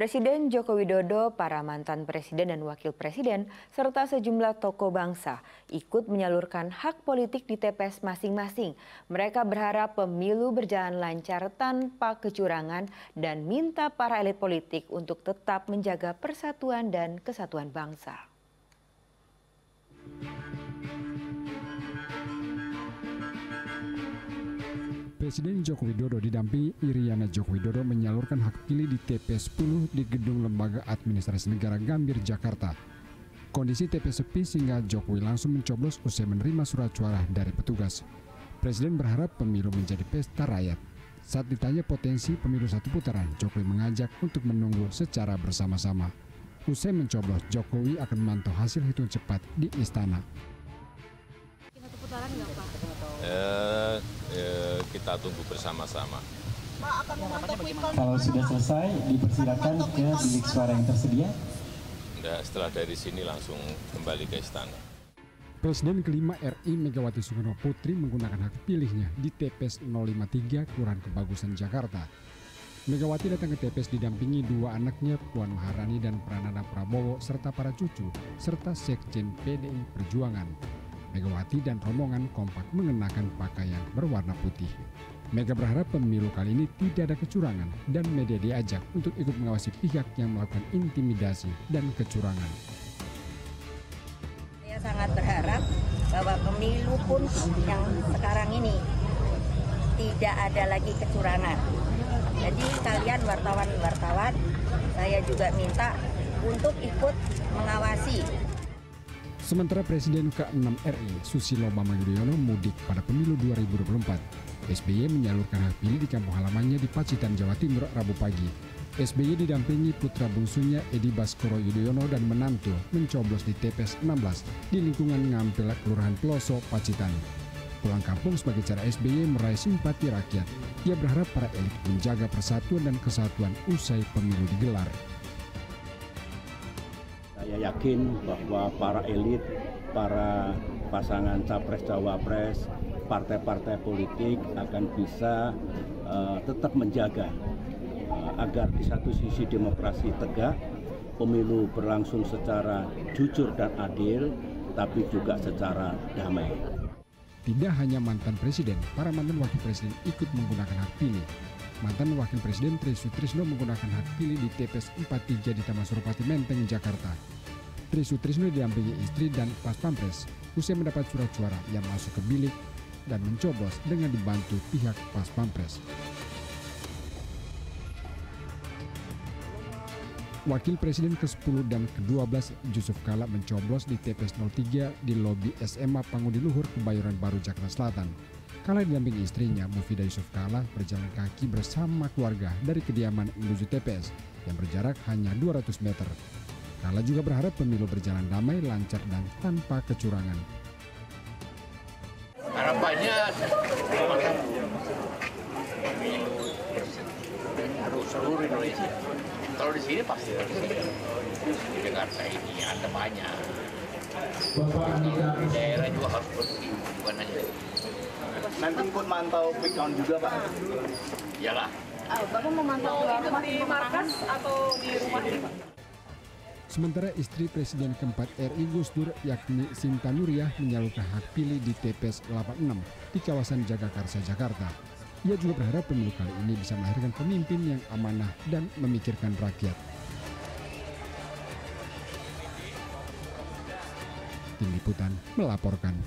Presiden Joko Widodo, para mantan presiden dan wakil presiden, serta sejumlah tokoh bangsa ikut menyalurkan hak politik di TPS masing-masing. Mereka berharap pemilu berjalan lancar tanpa kecurangan dan minta para elit politik untuk tetap menjaga persatuan dan kesatuan bangsa. Presiden Joko Widodo didampingi Iriana Joko Widodo menyalurkan hak pilih di TPS 10 di Gedung Lembaga Administrasi Negara Gambir, Jakarta. Kondisi TPS sepi sehingga Jokowi langsung mencoblos usai menerima surat suara dari petugas. Presiden berharap pemilu menjadi pesta rakyat. Saat ditanya potensi pemilu satu putaran, Jokowi mengajak untuk menunggu secara bersama-sama. Usai mencoblos, Jokowi akan memantau hasil hitung cepat di istana. Satu putaran nggak Pak? Eh, kita tunggu bersama-sama. Kalau sudah selesai, dipersilakan ke bilik suara yang tersedia. Nggak, setelah dari sini langsung kembali ke istana. Presiden kelima RI Megawati Soekarno Putri menggunakan hak pilihnya di TPS 053 Kelurahan Kebagusan Jakarta. Megawati datang ke TPS didampingi dua anaknya Puan Maharani dan Prananda Prabowo serta para cucu serta Sekjen PDI Perjuangan. Megawati dan rombongan kompak mengenakan pakaian berwarna putih. Mega berharap pemilu kali ini tidak ada kecurangan dan media diajak untuk ikut mengawasi pihak yang melakukan intimidasi dan kecurangan. Saya sangat berharap bahwa pemilu pun yang sekarang ini tidak ada lagi kecurangan. Jadi kalian wartawan-wartawan, saya juga minta untuk ikut mengawasi Sementara Presiden ke-6 RI Susilo Bambang Yudhoyono mudik pada pemilu 2024. SBY menyalurkan hak pilih di kampung halamannya di Pacitan, Jawa Timur, Rabu pagi. SBY didampingi putra bungsunya Edi Baskoro Yudhoyono dan menantu mencoblos di TPS 16 di lingkungan Ngampil, Kelurahan Peloso, Pacitan. Pulang kampung sebagai cara SBY meraih simpati rakyat. Ia berharap para elit menjaga persatuan dan kesatuan usai pemilu digelar. Saya yakin bahwa para elit, para pasangan capres-cawapres, partai-partai politik akan bisa uh, tetap menjaga uh, agar di satu sisi demokrasi tegak, pemilu berlangsung secara jujur dan adil, tapi juga secara damai. Tidak hanya mantan presiden, para mantan wakil presiden ikut menggunakan hak pilih. Mantan Wakil Presiden Tri Sutrisno menggunakan hak pilih di TPS 43 di Taman Suropati Menteng, Jakarta. Tri Sutrisno didampingi istri dan pas pampres usai mendapat surat suara yang masuk ke bilik dan mencoblos dengan dibantu pihak pas pampres. Wakil Presiden ke-10 dan ke-12 Yusuf Kala mencoblos di TPS 03 di lobi SMA Pangudi Luhur, Kebayoran Baru, Jakarta Selatan. Kala didampingi istrinya, Mufida Yusuf Kala berjalan kaki bersama keluarga dari kediaman menuju TPS yang berjarak hanya 200 meter. Kala juga berharap pemilu berjalan damai, lancar, dan tanpa kecurangan. Harapannya harus seluruh Indonesia. Kalau di sini pasti di Jakarta ini ada banyak. Kalau di daerah juga harus bersih, bukan hanya Nanti ikut mantau quick count juga Pak? Iyalah. Bapak memantau di markas atau di rumah ini Pak? Sementara istri Presiden keempat RI Gus Dur yakni Sinta Nuriyah menyalurkan hak pilih di TPS 86 di kawasan Jagakarsa, Jakarta. Ia juga berharap pemilu kali ini bisa melahirkan pemimpin yang amanah dan memikirkan rakyat. Tim Liputan melaporkan.